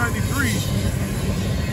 93.